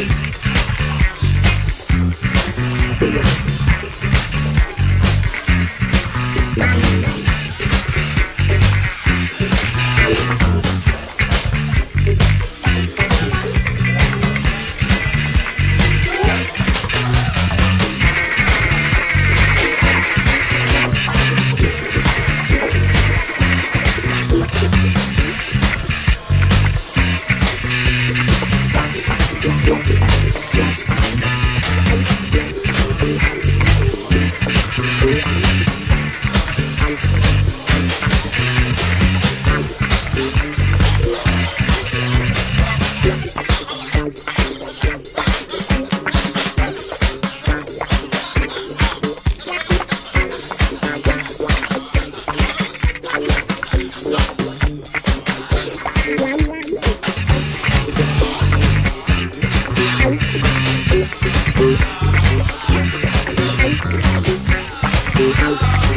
Yeah. Happy House.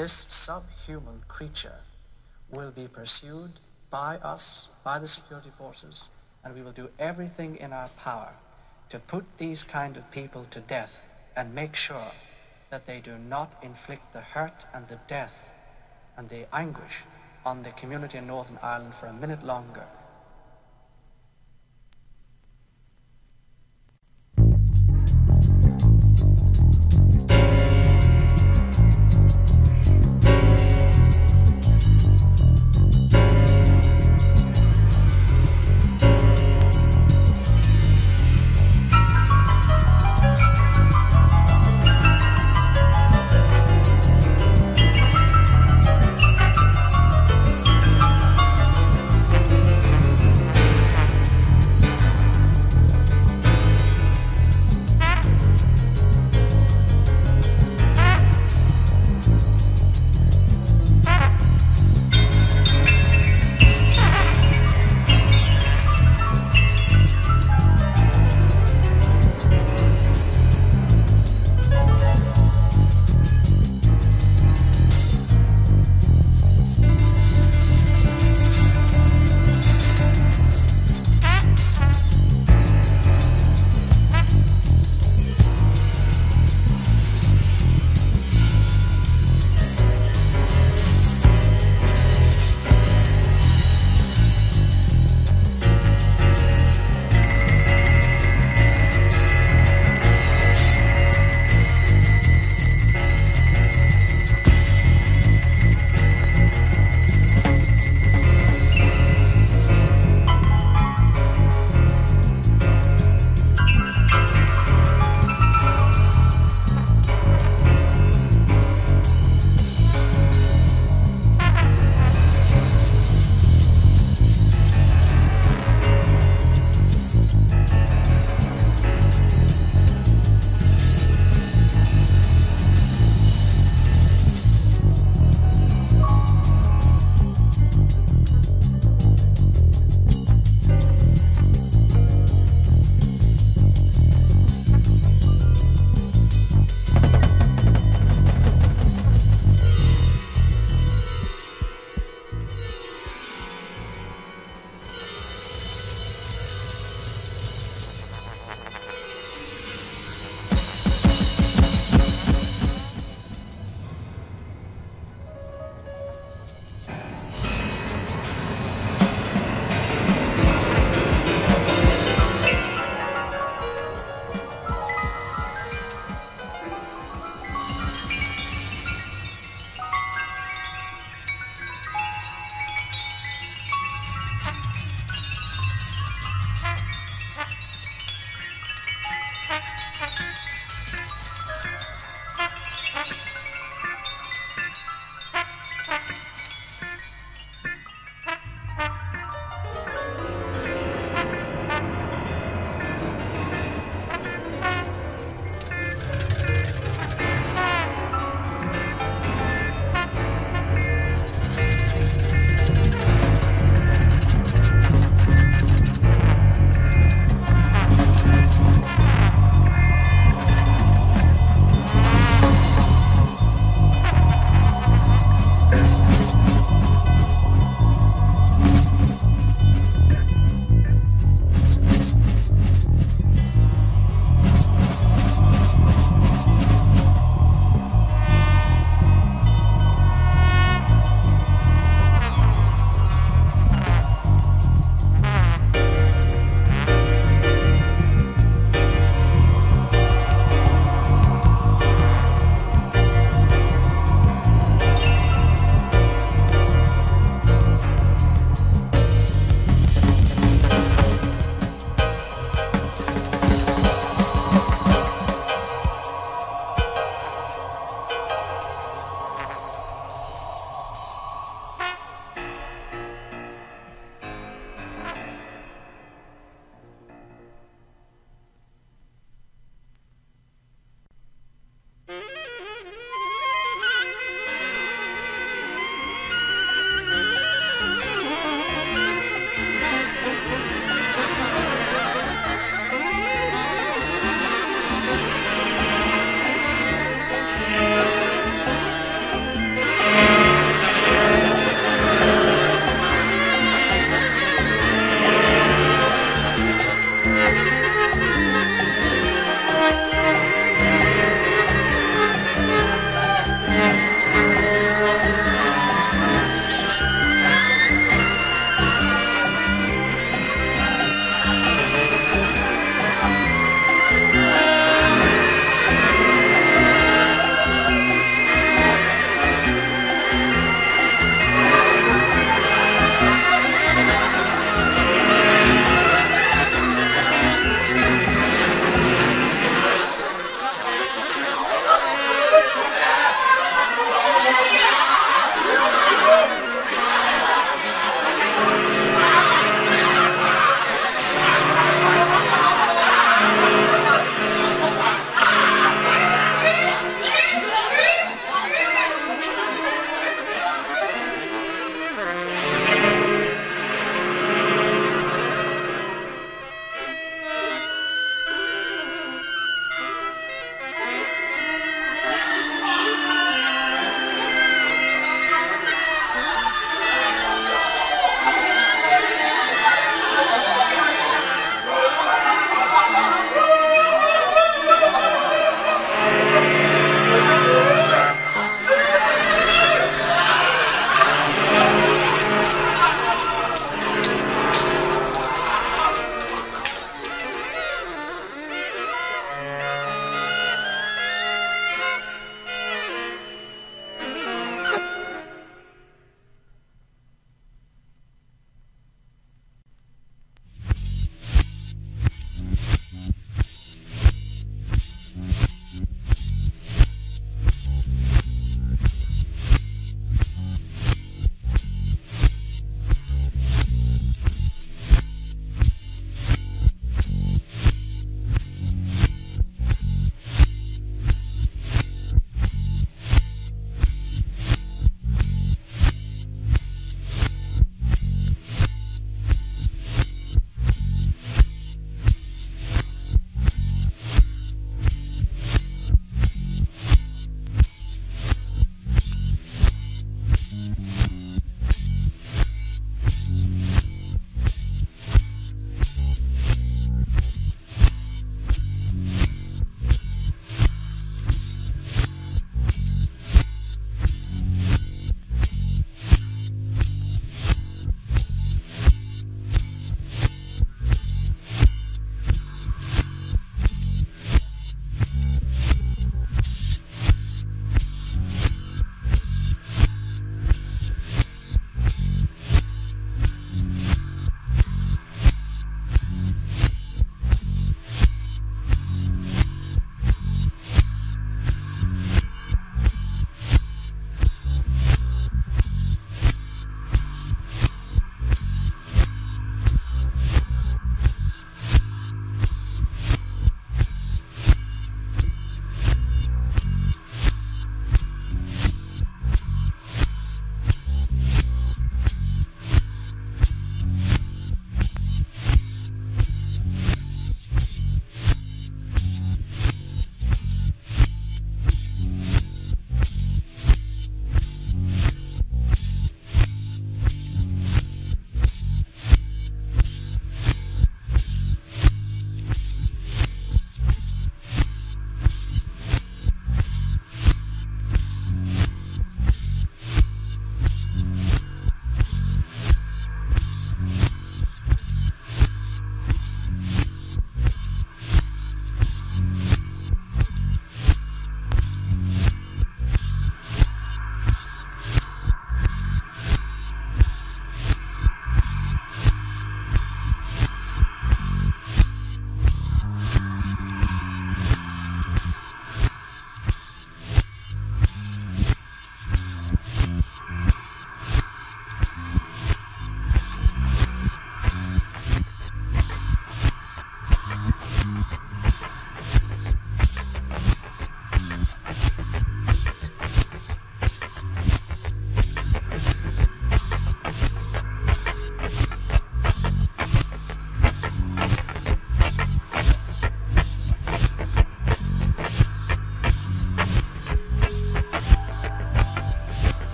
This subhuman creature will be pursued by us, by the security forces, and we will do everything in our power to put these kind of people to death and make sure that they do not inflict the hurt and the death and the anguish on the community in Northern Ireland for a minute longer.